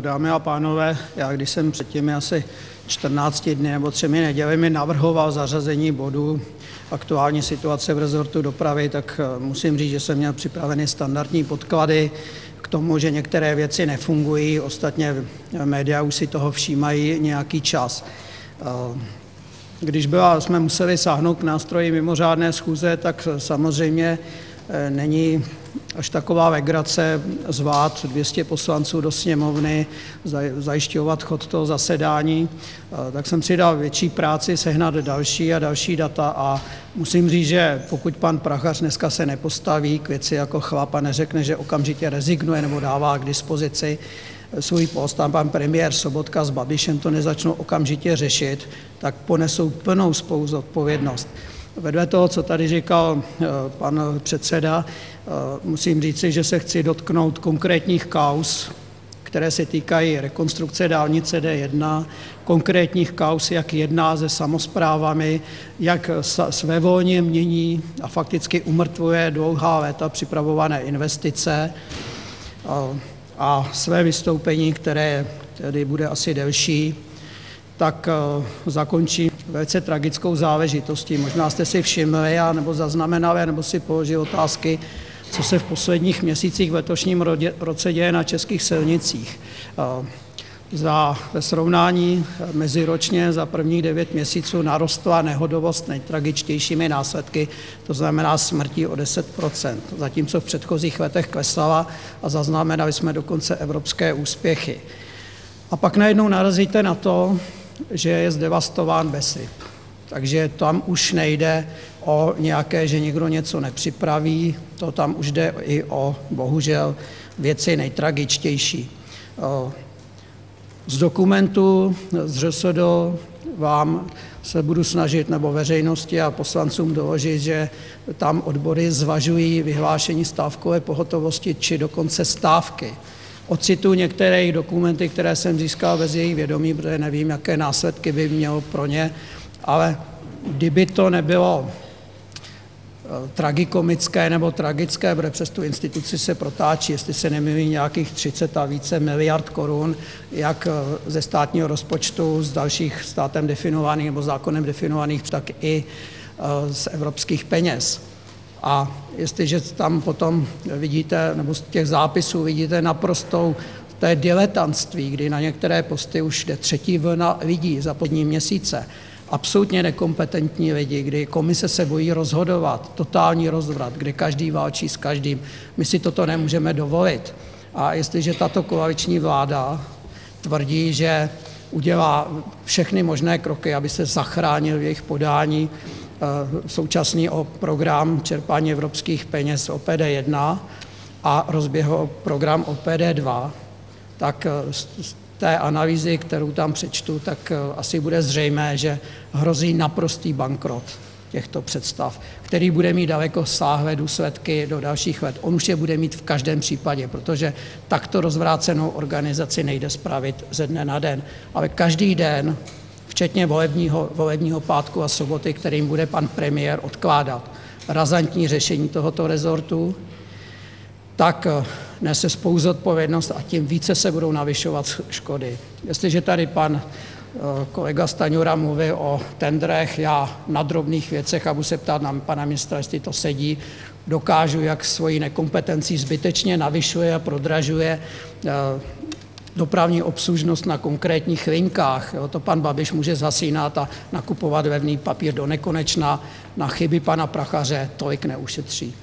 Dámy a pánové, já když jsem před těmi asi 14 dny nebo třemi nedělemi navrhoval zařazení bodu aktuální situace v rezortu dopravy, tak musím říct, že jsem měl připraveny standardní podklady k tomu, že některé věci nefungují. Ostatně média už si toho všímají nějaký čas. Když byla, jsme museli sáhnout k nástroji mimořádné schůze, tak samozřejmě není až taková legrace zvát 200 poslanců do Sněmovny, zajišťovat chod toho zasedání, tak jsem si dal větší práci sehnat další a další data a musím říct, že pokud pan Prachař dneska se nepostaví k věci jako chlap a neřekne, že okamžitě rezignuje nebo dává k dispozici svůj post a pan premiér Sobotka s Babišem to nezačnou okamžitě řešit, tak ponesou plnou spolu zodpovědnost. Vedle toho, co tady říkal pan předseda, musím říci, že se chci dotknout konkrétních kauz, které se týkají rekonstrukce dálnice D1, konkrétních kauz, jak jedná se samosprávami, jak svévolně mění a fakticky umrtvuje dlouhá léta připravované investice a své vystoupení, které tedy bude asi delší, tak zakončím velice tragickou záležitostí. Možná jste si všimli nebo zaznamenali nebo si položili otázky, co se v posledních měsících v letošním roce děje na českých silnicích. Za, ve srovnání meziročně za prvních devět měsíců narostla nehodovost nejtragičtějšími následky, to znamená smrtí o 10% zatímco v předchozích letech klesala a zaznamenali jsme dokonce evropské úspěchy. A pak najednou narazíte na to, že je zdevastován BESIP. Takže tam už nejde o nějaké, že někdo něco nepřipraví, to tam už jde i o, bohužel, věci nejtragičtější. Z dokumentu z ŘSD vám se budu snažit, nebo veřejnosti a poslancům doložit, že tam odbory zvažují vyhlášení stávkové pohotovosti či dokonce stávky. Ocituji některé dokumenty, které jsem získal bez jejich vědomí, protože nevím, jaké následky by mělo pro ně, ale kdyby to nebylo tragikomické nebo tragické, protože přes tu instituci se protáčí, jestli se nemýlím, nějakých 30 a více miliard korun, jak ze státního rozpočtu, z dalších státem definovaných nebo zákonem definovaných, tak i z evropských peněz. A jestliže tam potom vidíte, nebo z těch zápisů vidíte naprostou to je diletantství, kdy na některé posty už jde třetí vlna lidí za poslední měsíce, absolutně nekompetentní lidi, kdy komise se bojí rozhodovat, totální rozvrat, kdy každý válčí s každým. My si toto nemůžeme dovolit. A jestliže tato koaliční vláda tvrdí, že udělá všechny možné kroky, aby se zachránil v jejich podání současný program čerpání evropských peněz OPD 1 a rozběhl program OPD 2, tak z té analýzy, kterou tam přečtu, tak asi bude zřejmé, že hrozí naprostý bankrot těchto představ, který bude mít dalekosáhlé důsledky do dalších let. On už je bude mít v každém případě, protože takto rozvrácenou organizaci nejde spravit ze dne na den. Ale každý den, včetně volebního, pátku a soboty, kterým bude pan premiér odkládat razantní řešení tohoto rezortu, tak nese spolu zodpovědnost a tím více se budou navyšovat škody. Jestliže tady pan kolega Stanjura mluvil o tendrech, já na drobných věcech, a budu se ptát na pana ministra, jestli to sedí, dokážu, jak svoji nekompetencí zbytečně navyšuje a prodražuje dopravní obslužnost na konkrétních linkách. To pan Babiš může zasínat a nakupovat levný papír do nekonečna, na chyby pana Prachaře tolik neušetří.